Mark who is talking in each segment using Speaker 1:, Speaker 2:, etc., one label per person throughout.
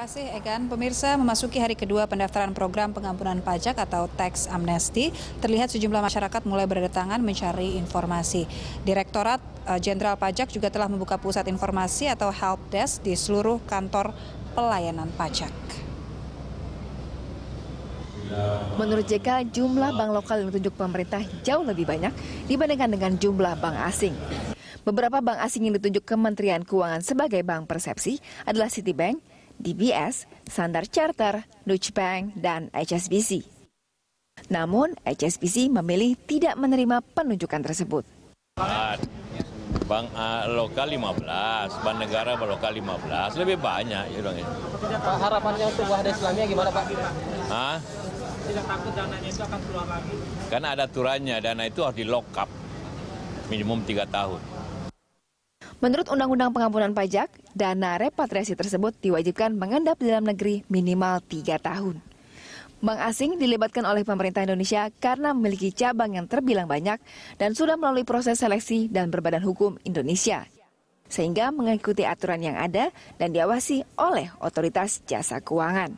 Speaker 1: kasih Egan. Pemirsa memasuki hari kedua pendaftaran program pengampunan pajak atau tax amnesty, terlihat sejumlah masyarakat mulai berdatangan mencari informasi. Direktorat eh, Jenderal Pajak juga telah membuka pusat informasi atau help desk di seluruh kantor pelayanan pajak.
Speaker 2: Menurut JK, jumlah bank lokal yang ditunjuk pemerintah jauh lebih banyak dibandingkan dengan jumlah bank asing. Beberapa bank asing yang ditunjuk Kementerian Keuangan sebagai bank persepsi adalah Citibank, DBS, Standard Charter, Deutsche Bank, dan HSBC. Namun, HSBC memilih tidak menerima penunjukan tersebut.
Speaker 3: Bank uh, lokal 15, bank negara lokal 15, lebih banyak ya dong itu.
Speaker 4: Pak, harapannya untuk Wahda Islamiyah gimana Pak?
Speaker 3: Hah?
Speaker 4: Tidak takut dananya itu akan keluar lagi?
Speaker 3: Karena ada aturannya, dana itu harus di lock up minimum 3 tahun.
Speaker 2: Menurut Undang-Undang Pengampunan Pajak, dana repatriasi tersebut diwajibkan mengendap di dalam negeri minimal tiga tahun. Bank asing dilibatkan oleh pemerintah Indonesia karena memiliki cabang yang terbilang banyak dan sudah melalui proses seleksi dan berbadan hukum Indonesia. Sehingga mengikuti aturan yang ada dan diawasi oleh otoritas jasa keuangan.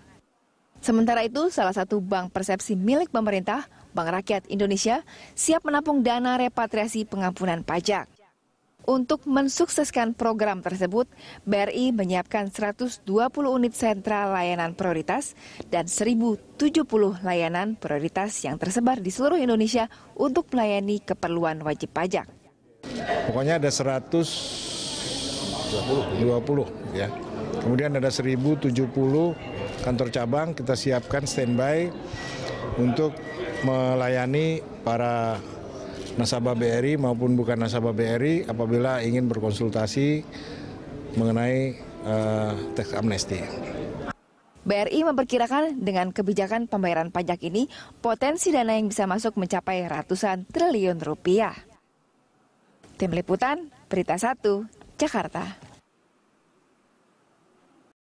Speaker 2: Sementara itu, salah satu bank persepsi milik pemerintah, Bank Rakyat Indonesia, siap menampung dana repatriasi pengampunan pajak. Untuk mensukseskan program tersebut, BRI menyiapkan 120 unit sentra layanan prioritas dan 1070 layanan prioritas yang tersebar di seluruh Indonesia untuk melayani keperluan wajib pajak.
Speaker 5: Pokoknya ada 120 ya. Kemudian ada 1070 kantor cabang kita siapkan standby untuk melayani para nasabah BRI maupun bukan nasabah BRI apabila ingin berkonsultasi mengenai uh, tax amnesty.
Speaker 2: BRI memperkirakan dengan kebijakan pembayaran pajak ini, potensi dana yang bisa masuk mencapai ratusan triliun rupiah. Tim Liputan, Berita 1, Jakarta.